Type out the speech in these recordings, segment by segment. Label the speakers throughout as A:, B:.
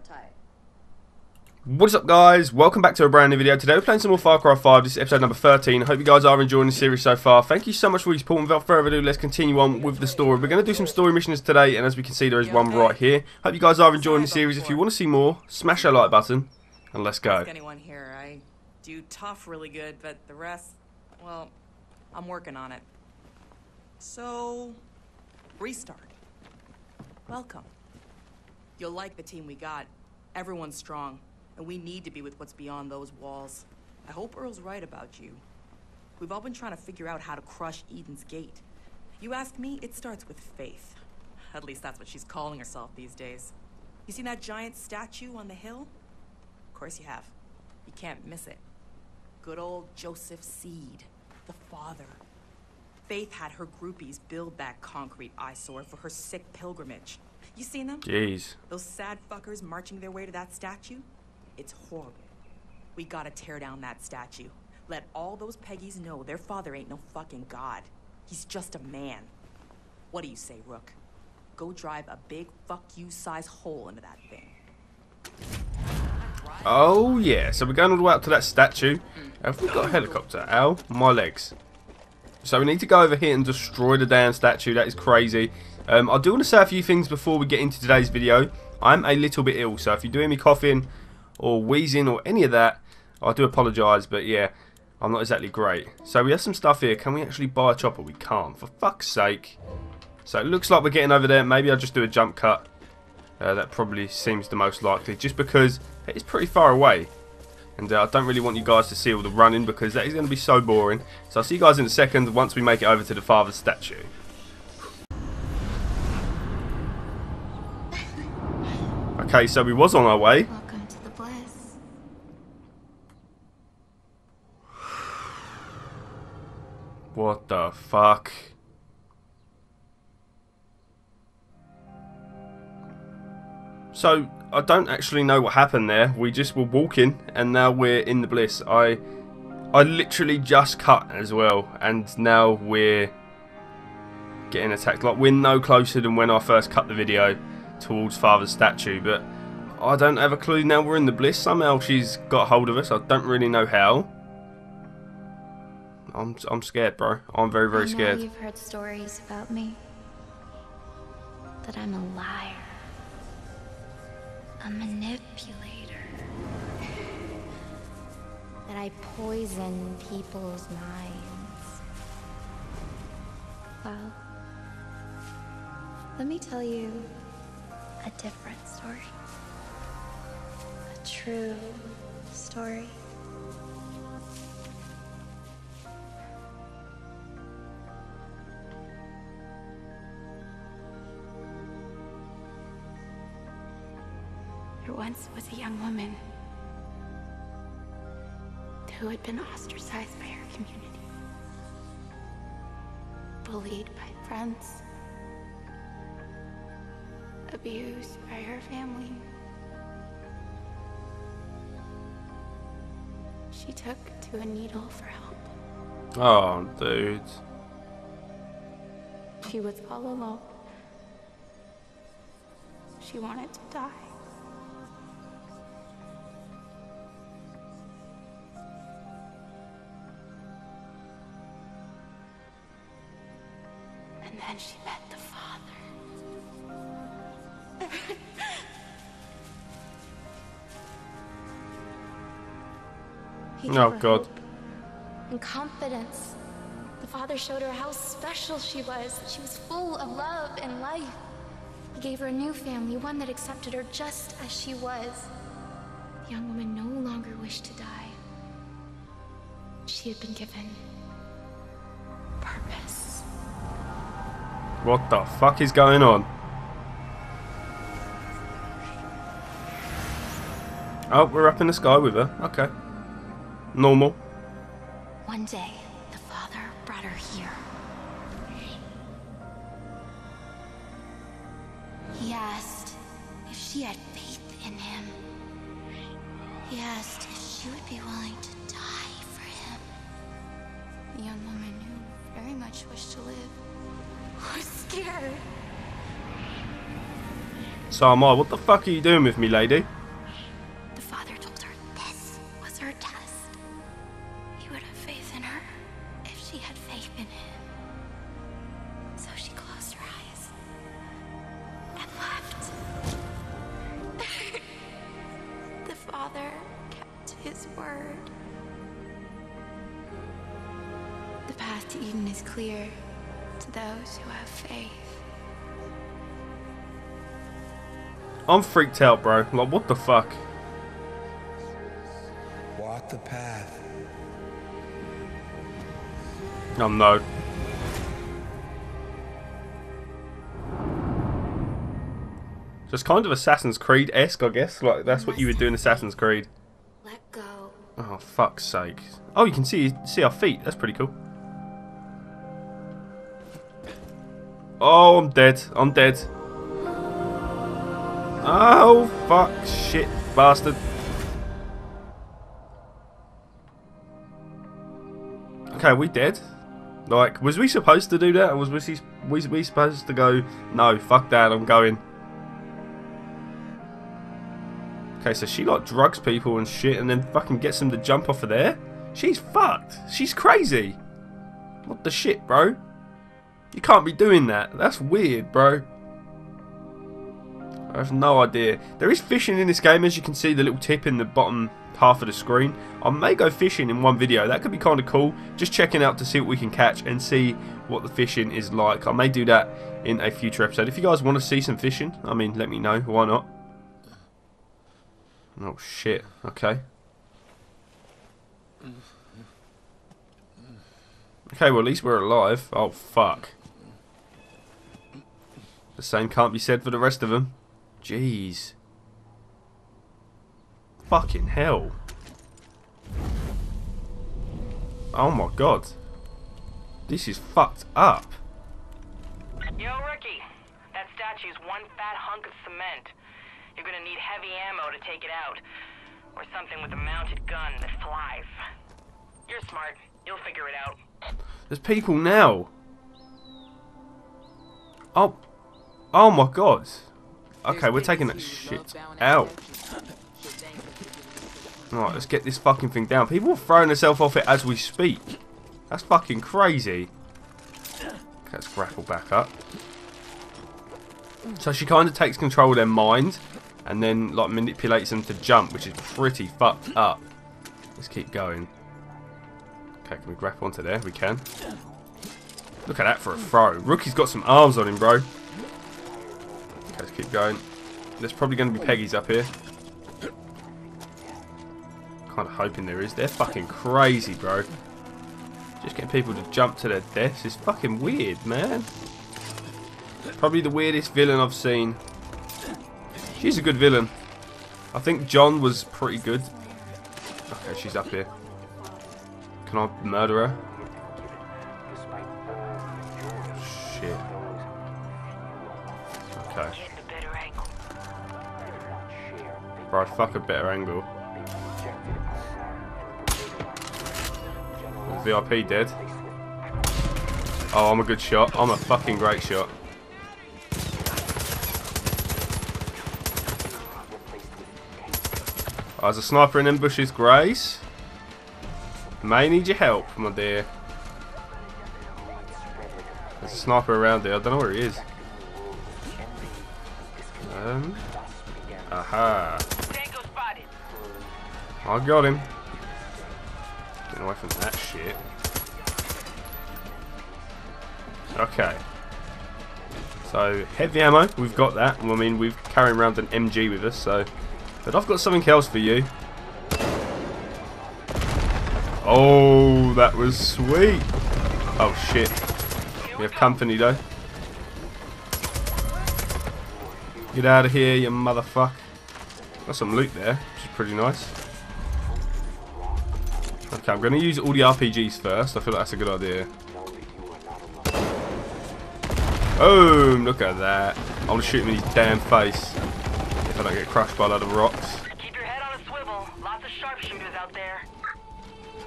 A: real tight.
B: What is up guys, welcome back to a brand new video. Today we're playing some more Far Cry 5, this is episode number 13. I hope you guys are enjoying the series so far. Thank you so much for your support without further ado, let's continue on with the story. We're going to do some story missions today and as we can see there is one right here. Hope you guys are enjoying the series. If you want to see more, smash that like button and let's go.
C: Anyone here. I do tough really good, but the rest, well, I'm working on it. So, restart. Welcome. You'll like the team we got. Everyone's strong, and we need to be with what's beyond those walls. I hope Earl's right about you. We've all been trying to figure out how to crush Eden's Gate. You ask me, it starts with faith. At least that's what she's calling herself these days. You seen that giant statue on the hill? Of course you have. You can't miss it. Good old Joseph Seed, the father. Faith had her groupies build that concrete eyesore for her sick pilgrimage. You seen them?
B: Jeez.
C: Those sad fuckers marching their way to that statue? It's horrible. We gotta tear down that statue. Let all those Peggies know their father ain't no fucking god. He's just a man. What do you say, Rook? Go drive a big fuck you size hole into that thing.
B: Oh yeah, so we're going all the way up to that statue. Mm. Have we got a helicopter? Ow, my legs. So we need to go over here and destroy the damn statue. That is crazy. Um, I do want to say a few things before we get into today's video. I'm a little bit ill, so if you do hear me coughing or wheezing or any of that, I do apologise, but yeah, I'm not exactly great. So we have some stuff here. Can we actually buy a chopper? We can't, for fuck's sake. So it looks like we're getting over there. Maybe I'll just do a jump cut. Uh, that probably seems the most likely, just because it's pretty far away. And uh, I don't really want you guys to see all the running because that is going to be so boring. So I'll see you guys in a second once we make it over to the father's statue. Okay, so we was on our way.
D: Welcome to the bliss.
B: What the fuck? So, I don't actually know what happened there. We just were walking and now we're in the bliss. I I literally just cut as well and now we're getting attacked. Like we're no closer than when I first cut the video towards father's statue, but I don't have a clue now we're in the bliss. Somehow she's got hold of us. I don't really know how. I'm I'm scared, bro. I'm very very
D: I know
B: scared.
D: you've heard stories about me. That I'm a liar. A manipulator. that I poison people's minds. Well, let me tell you a different story. A true story. There once was a young woman who had been ostracized by her community, bullied by friends, abused by her family. She took to a needle for help.
B: Oh, dude.
D: She was all alone. She wanted to die. And then she He
B: Oh,
D: her
B: God.
D: hope And confidence. The father showed her how special she was. that She was full of love and life. He gave her a new family, one that accepted her just as she was. The young woman no longer wished to die. She had been given purpose.
B: What the fuck is going on? Oh, we're up in the sky with her. Okay. Normal.
D: One day, the father brought her here. He asked if she had faith in him. He asked if she would be willing to die for him. The young woman who very much wished to live was scared.
B: So am I. What the fuck are you doing with me, lady?
D: She had faith in him. So she closed her eyes and left. the father kept his word. The path to Eden is clear to those who have faith.
B: I'm freaked out, bro. Like, what the fuck?
A: Walk the path.
B: Oh no. Just kind of Assassin's Creed esque, I guess. Like that's what you would do in Assassin's Creed.
D: Let go.
B: Oh fuck's sake! Oh, you can see see our feet. That's pretty cool. Oh, I'm dead. I'm dead. Oh fuck! Shit, bastard. Okay, we dead. Like, was we supposed to do that, or was we, we supposed to go? No, fuck that. I'm going. Okay, so she like drugs people and shit and then fucking gets them to jump off of there? She's fucked. She's crazy. What the shit, bro? You can't be doing that. That's weird, bro. I have no idea. There is fishing in this game, as you can see the little tip in the bottom half of the screen. I may go fishing in one video. That could be kind of cool. Just checking out to see what we can catch and see what the fishing is like. I may do that in a future episode. If you guys want to see some fishing, I mean, let me know. Why not? Oh shit, okay. Okay, well at least we're alive. Oh fuck. The same can't be said for the rest of them. Jeez. Fucking hell. Oh my god. This is fucked up.
E: Yo, Ricky. That statue's one fat hunk of cement. You're gonna need heavy ammo to take it out. Or something with a mounted gun that flies. You're smart. You'll figure it out.
B: There's people now. Oh. Oh my god. Okay, we're taking that shit out. Alright, let's get this fucking thing down. People are throwing themselves off it as we speak. That's fucking crazy. Okay, let's grapple back up. So she kind of takes control of their mind and then like manipulates them to jump, which is pretty fucked up. Let's keep going. Okay, can we grapple onto there? We can. Look at that for a throw. Rookie's got some arms on him, bro. Okay, let's keep going. There's probably going to be Peggies up here. Kind of hoping there is. They're fucking crazy, bro. Just getting people to jump to their deaths is fucking weird, man. Probably the weirdest villain I've seen. She's a good villain. I think John was pretty good. Okay, she's up here. Can I murder her? Shit. Okay.
E: Get the better.
B: Right, fuck a better angle. VIP dead. Oh, I'm a good shot. I'm a fucking great shot. Oh, there's a sniper in ambushes, Grace. May need your help, my dear. There's a sniper around there. I don't know where he is. Um. Aha.
E: Tango spotted.
B: I got him. Getting away from that shit. Okay. So, heavy ammo, we've got that. I mean, we've carrying around an MG with us, so... But I've got something else for you. Oh, that was sweet. Oh, shit. We have company, though. Get out of here, you motherfucker. Got some loot there, which is pretty nice. Okay, I'm going to use all the RPGs first. I feel like that's a good idea. Boom! Look at that. I want to shoot him in his damn face. If I don't get crushed by a lot of rocks.
E: Keep your head on a swivel. Lots of sharpshooters out there.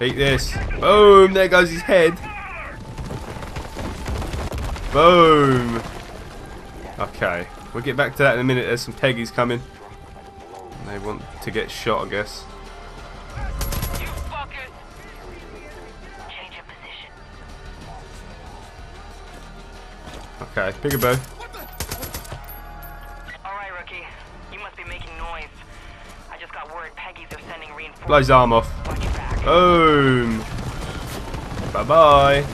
B: Eat this. Boom! There goes his head. Boom! Okay. We'll get back to that in a minute. There's some Peggies coming. They want to get shot, I guess. Okay, peekaboo.
E: Alright, rookie. You must be making noise. I just got word Peggies are sending reinforcements.
B: Blow his arm off. Boom. Bye bye.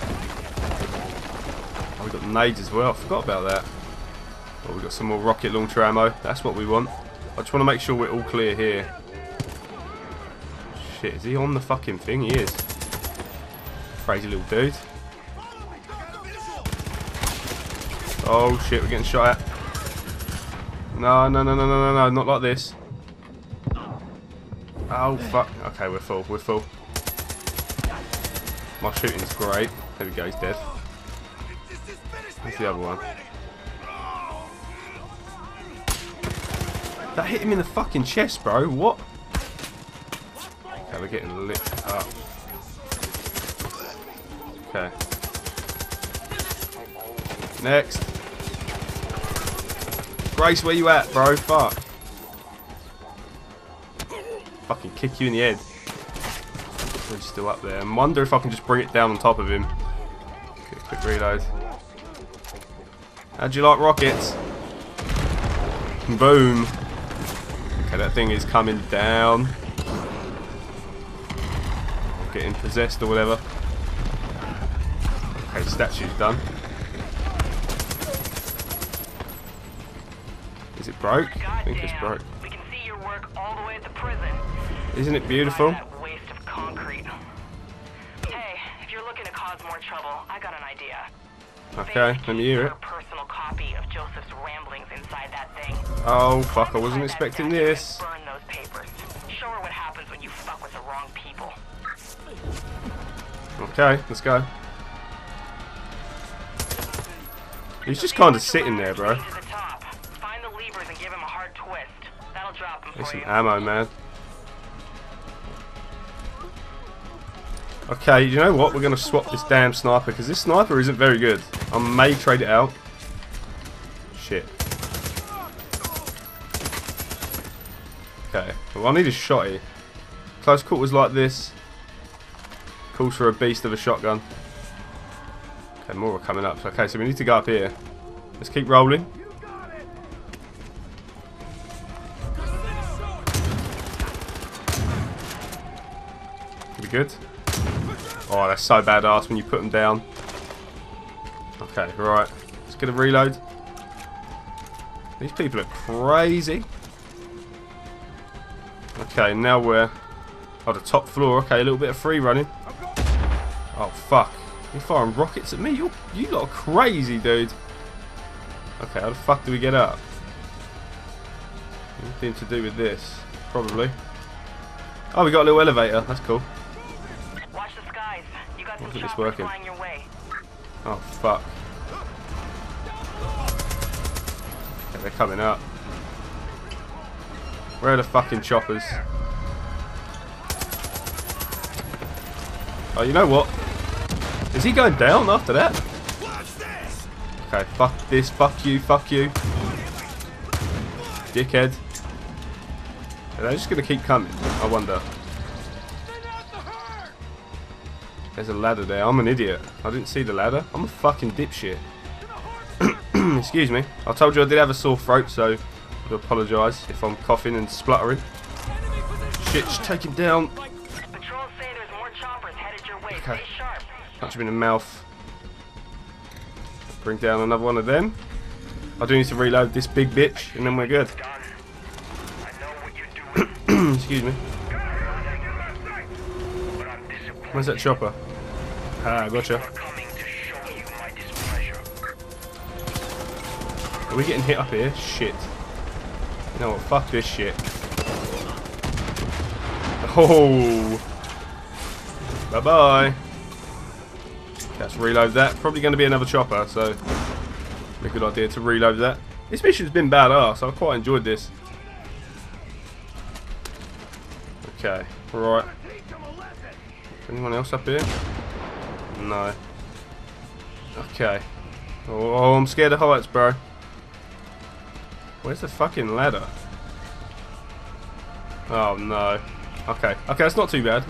B: Oh, we got nades as well. I forgot about that. Oh, we got some more rocket launcher ammo. That's what we want. I just want to make sure we're all clear here. Shit, is he on the fucking thing? He is. Crazy little dude. Oh shit, we're getting shot at. No, no, no, no, no, no, no, not like this. Oh fuck. Okay, we're full. We're full. My shooting's great. There we go, he's dead. Where's the other one? That hit him in the fucking chest, bro. What? Okay, we're getting lit up. Okay. Next. Grace, where you at, bro? Fuck. Fucking kick you in the head. He's still up there. I wonder if I can just bring it down on top of him. Okay, quick reload. How'd you like rockets? Boom. Okay, that thing is coming down. Getting possessed or whatever. Okay, statue's done. Is it broke? I think it's broke.
E: We can see your work all the way at the prison.
B: Isn't it beautiful?
E: Waste of concrete. Hey, if you're looking to cause more trouble, I got an idea.
B: Okay, let me hear it.
E: Personal copy of Joseph's ramblings inside that thing.
B: Oh fuck, I wasn't expecting this.
E: Burn those papers. Show her what happens when you fuck with the wrong people.
B: Okay, let's go. He's just kind of sitting there, bro.
E: For
B: some ammo, man. Okay, you know what? We're going to swap this damn sniper because this sniper isn't very good. I may trade it out. Shit. Okay, well I need a shotty. Close quarters like this. Calls for a beast of a shotgun. Okay, more are coming up. Okay, so we need to go up here. Let's keep rolling. Pretty good. Oh, that's so badass when you put them down. Okay, right. Let's get a reload. These people are crazy. Okay, now we're on the top floor. Okay, a little bit of free running. Oh, fuck. You're firing rockets at me? You you lot are crazy, dude. Okay, how the fuck do we get up? Anything to do with this? Probably. Oh, we got a little elevator. That's cool. Think it's working. Oh, fuck. Okay, they're coming up. Where are the fucking choppers? Oh, you know what? Is he going down after that? Okay, fuck this, fuck you, fuck you. Dickhead. Are they just gonna keep coming? I wonder. There's a ladder there. I'm an idiot. I didn't see the ladder. I'm a fucking dipshit. Excuse me. I told you I did have a sore throat, so I apologise if I'm coughing and spluttering. Shit, take him down. Okay. Punch him in the mouth. Bring down another one of them. I do need to reload this big bitch, and then we're good. Excuse me. Where's that chopper? Ah, gotcha. Are we getting hit up here? Shit. You know what? Fuck this shit. Oh. Bye bye. Let's reload that. Probably going to be another chopper, so a good idea to reload that. This mission's been badass. I've quite enjoyed this. Okay, right. Anyone else up here? No. Okay. Oh, I'm scared of heights, bro. Where's the fucking ladder? Oh no. Okay, okay, that's not too bad.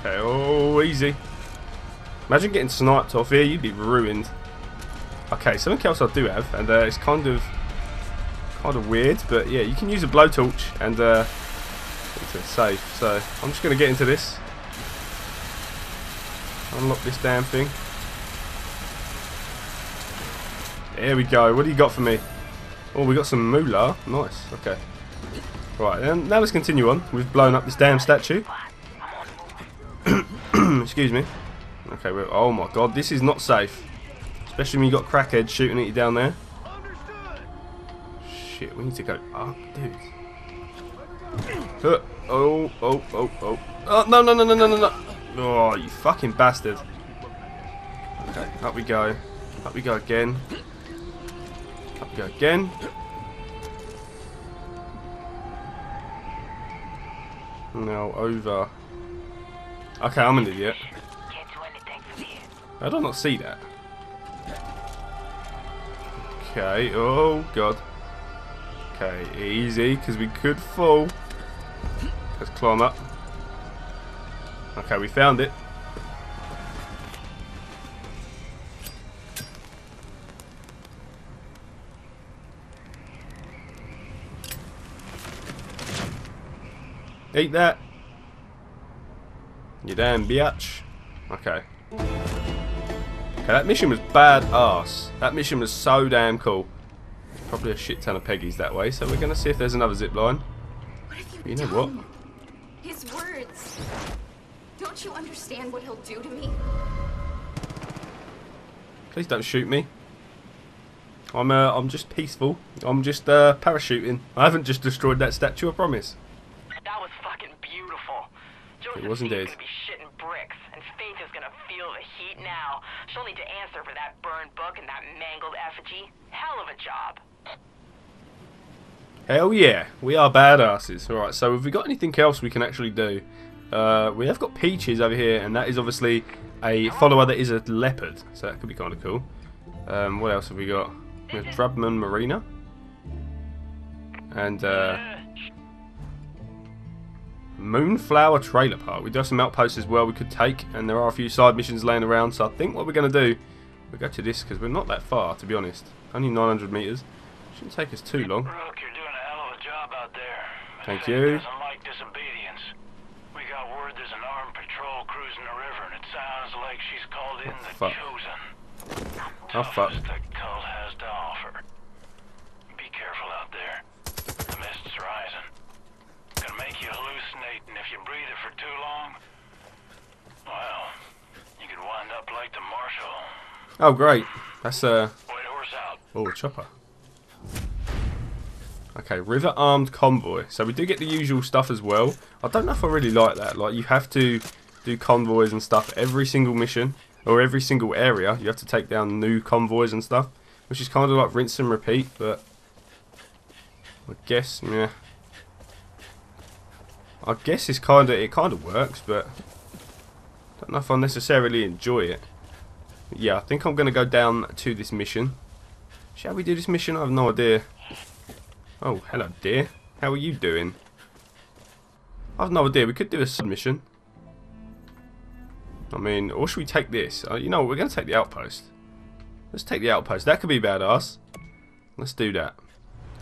B: Okay, oh, easy. Imagine getting sniped off here, you'd be ruined. Okay, something else I do have, and uh, it's kind of kind of weird, but yeah, you can use a blowtorch and uh, it's safe. So I'm just going to get into this. Unlock this damn thing. There we go. What do you got for me? Oh, we got some moolah. Nice. Okay. Right, then now let's continue on. We've blown up this damn statue. Excuse me. Okay, well, oh my god, this is not safe. Especially when you got crackhead shooting at you down there. Shit, we need to go up, dude. Uh, oh, oh, oh, oh. Oh, no, no, no, no, no, no, no. Oh, you fucking bastard. Okay, up we go. Up we go again. Up we go again. Now over. Okay, I'm an idiot. I do not see that. Okay, oh god. Okay, easy, because we could fall. Let's climb up. Okay, we found it. Eat that. You damn biatch. Okay. Okay, that mission was bad ass. That mission was so damn cool. There's probably a shit ton of Peggies that way, so we're gonna see if there's another zip line.
D: You,
B: You know what?
D: His words. Don't you understand what he'll do to me?
B: Please don't shoot me. I'm uh, I'm just peaceful. I'm just uh, parachuting. I haven't just destroyed that statue, I promise.
E: That was fucking beautiful. It
B: was indeed.
E: gonna be shitting bricks, and Faith is gonna feel the heat now. She'll need to answer for that burned book and that mangled effigy. Hell of a job.
B: Hell yeah, we are badasses. Alright, so have we got anything else we can actually do? Uh, we have got Peaches over here, and that is obviously a follower that is a leopard, so that could be kind of cool. Um, what else have we got? We have Drubman Marina. And uh, Moonflower Trailer Park. We do have some outposts as well we could take, and there are a few side missions laying around, so I think what we're going to do, we'll go to this, because we're not that far, to be honest. Only 900 metres. Shouldn't take us too long.
F: Rook, you're doing like the marshal.
B: Oh, great. That's uh
F: out.
B: oh chopper. Okay, river armed convoy. So we do get the usual stuff as well. I don't know if I really like that. Like you have to do convoys and stuff every single mission or every single area. You have to take down new convoys and stuff, which is kind of like rinse and repeat. But I guess yeah. I guess it's kind of it kind of works, but I don't know if I necessarily enjoy it. Yeah, I think I'm going to go down to this mission. Shall we do this mission? I have no idea. Oh, hello, dear. How are you doing? I have no idea. We could do a submission. I mean, or should we take this? Uh, you know, we're going to take the outpost. Let's take the outpost. That could be badass. Let's do that.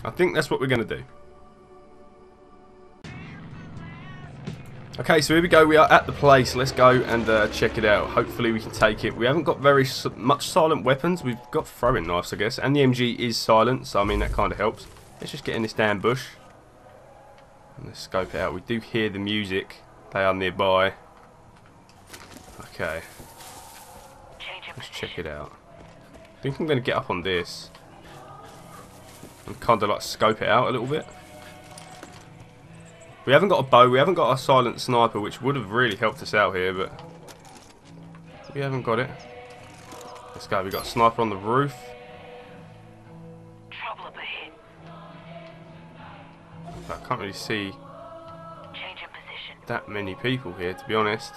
B: I think that's what we're going to do. Okay, so here we go. We are at the place. Let's go and uh, check it out. Hopefully we can take it. We haven't got very much silent weapons. We've got throwing knives, I guess. And the MG is silent, so I mean that kind of helps. Let's just get in this damn bush. Let's scope it out. We do hear the music. They are nearby. Okay, let's check it out. I think I'm going to get up on this. And kind of like scope it out a little bit. We haven't got a bow, we haven't got a silent sniper, which would have really helped us out here, but we haven't got it. Let's go, we got a sniper on the roof.
E: Trouble up ahead.
B: I can't really see
E: Change position.
B: that many people here, to be honest.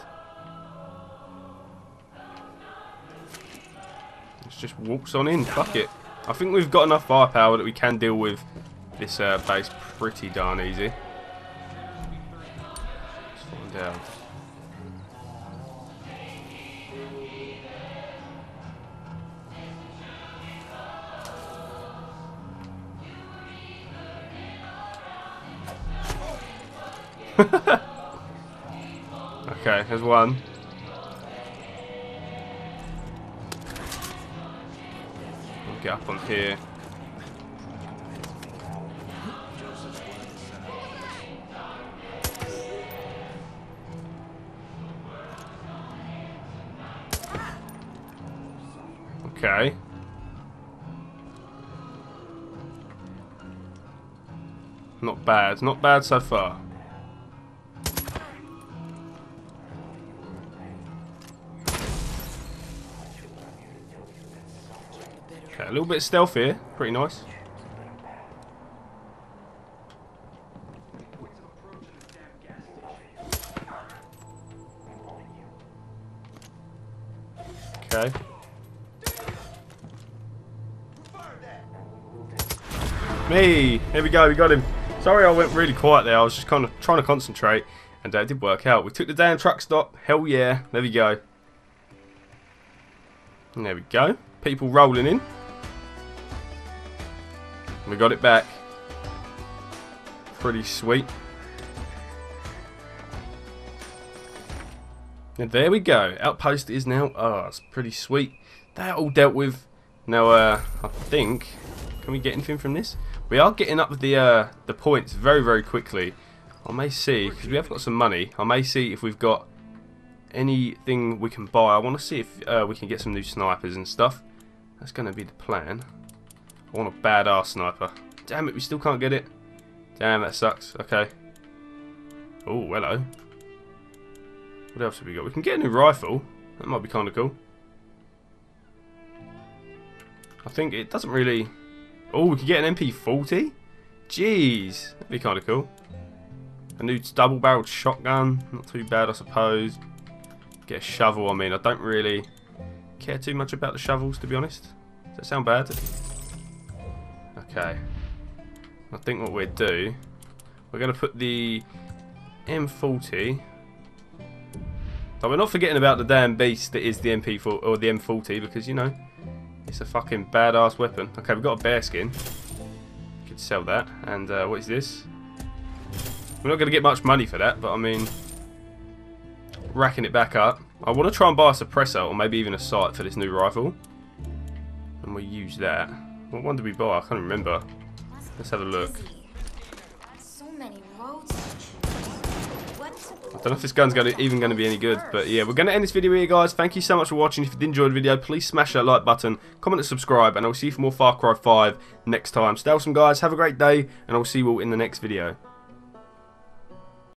B: Let's just walks on in, fuck it. I think we've got enough firepower that we can deal with this uh, base pretty darn easy. Out. okay, there's one. I'll up on here. Okay. Not bad. Not bad so far. Little bit of stealth here. Pretty nice. Okay. Me! Here we go, we got him. Sorry I went really quiet there, I was just kind of trying to concentrate and it did work out. We took the damn truck stop, hell yeah, there we go. And there we go, people rolling in. We got it back. Pretty sweet. And there we go, outpost is now ours, pretty sweet. That all dealt with. Now, uh, I think, can we get anything from this? We are getting up the uh, the points very, very quickly. I may see, because we have got some money, I may see if we've got anything we can buy. I want to see if uh, we can get some new snipers and stuff. That's going to be the plan. I want a badass sniper. Damn it, we still can't get it. Damn, that sucks. Okay. Oh, hello. What else have we got? We can get a new rifle. That might be kind of cool. I think it doesn't really... Oh, we can get an MP40? Jeez, that'd be kind of cool. A new double-barreled shotgun, not too bad I suppose. Get a shovel, I mean, I don't really care too much about the shovels to be honest. Does that sound bad? Okay. I think what we'll do, we're going to put the M40 but we're not forgetting about the damn beast that is the MP4 or the M40 because you know it's a fucking badass weapon. Okay, we've got a bear skin. Could sell that. And uh, what is this? We're not going to get much money for that, but I mean, racking it back up. I want to try and buy a suppressor or maybe even a sight for this new rifle, and we'll use that. What one did we buy? I can't remember. Let's have a look. I don't know if this gun's gonna, even going to be any good, but yeah, we're going to end this video here, guys. Thank you so much for watching. If you did enjoy the video, please smash that like button, comment and subscribe, and I'll see you for more Far Cry 5 next time. Stay awesome, guys. Have a great day, and I'll see you all in the next video.